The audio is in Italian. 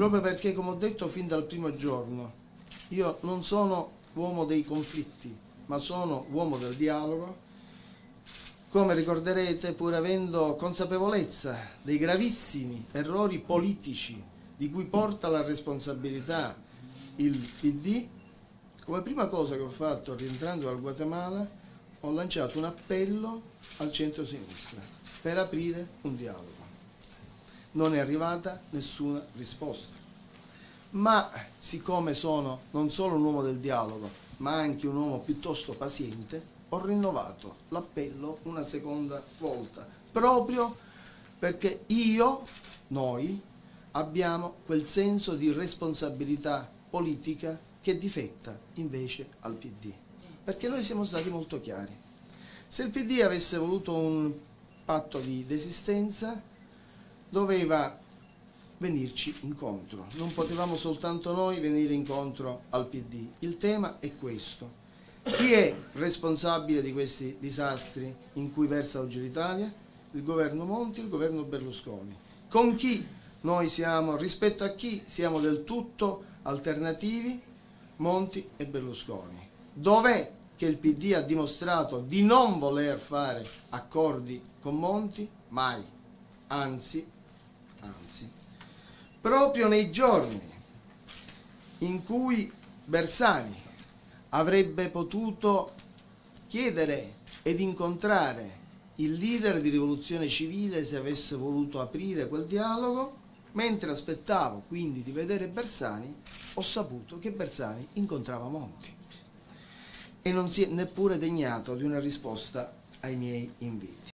proprio perché, come ho detto fin dal primo giorno, io non sono uomo dei conflitti, ma sono uomo del dialogo, come ricorderete, pur avendo consapevolezza dei gravissimi errori politici di cui porta la responsabilità il PD, come prima cosa che ho fatto rientrando dal Guatemala, ho lanciato un appello al centro-sinistra per aprire un dialogo. Non è arrivata nessuna risposta. Ma siccome sono non solo un uomo del dialogo, ma anche un uomo piuttosto paziente, ho rinnovato l'appello una seconda volta, proprio perché io, noi, abbiamo quel senso di responsabilità politica che difetta invece al PD. Perché noi siamo stati molto chiari. Se il PD avesse voluto un patto di desistenza, doveva venirci incontro. Non potevamo soltanto noi venire incontro al PD. Il tema è questo. Chi è responsabile di questi disastri in cui versa oggi l'Italia? Il governo Monti, il governo Berlusconi. Con chi noi siamo, rispetto a chi siamo del tutto alternativi? Monti e Berlusconi. Dov'è che il PD ha dimostrato di non voler fare accordi con Monti? Mai. Anzi, anzi. Proprio nei giorni in cui Bersani avrebbe potuto chiedere ed incontrare il leader di rivoluzione civile se avesse voluto aprire quel dialogo, mentre aspettavo quindi di vedere Bersani, ho saputo che Bersani incontrava Monti e non si è neppure degnato di una risposta ai miei inviti.